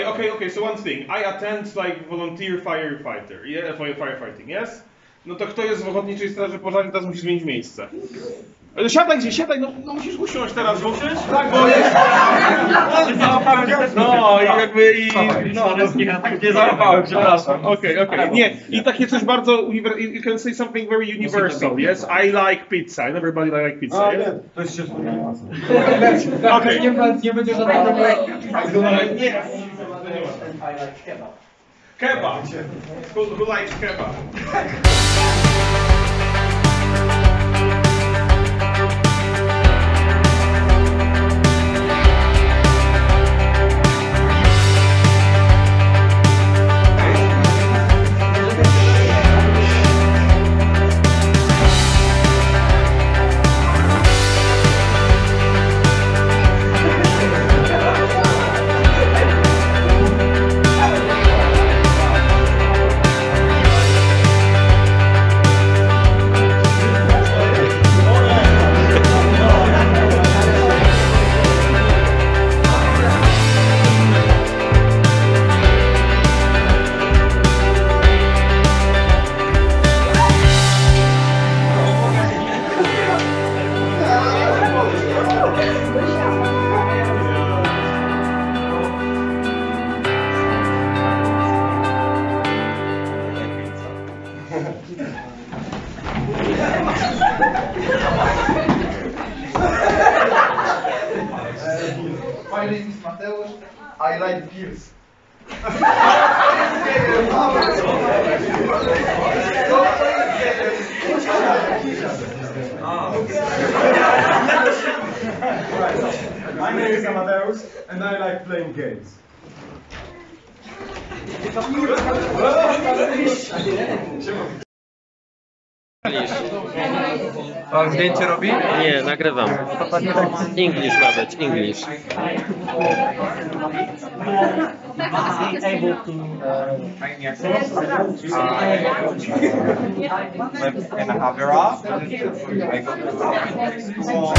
okay, so one thing. I attend like volunteer firefighter, yeah, for firefighting, yes? No to kto jest w ochotniczej straży pożarnej, teraz musi zmienić miejsce. Ale Siadaj gdzieś, siadaj, no, no musisz usiąść teraz, bo, tak, bo jest... No i jakby i... No, Nie załapałem, przepraszam. Okej, okej, nie. I takie coś bardzo, uniwer- you can say something very universal, yes? I like pizza, and everybody like pizza, A, yes? nie, to jest się Okej. Nie, będzie żadnego Nie. Kebab. Who, who likes kebab? My name is Mateusz. I like beers. My name is Amadeus and I like playing games. Pan zdjęcie robi? Nie, nagrywam. English ma być, English. And I have your off. I go to school.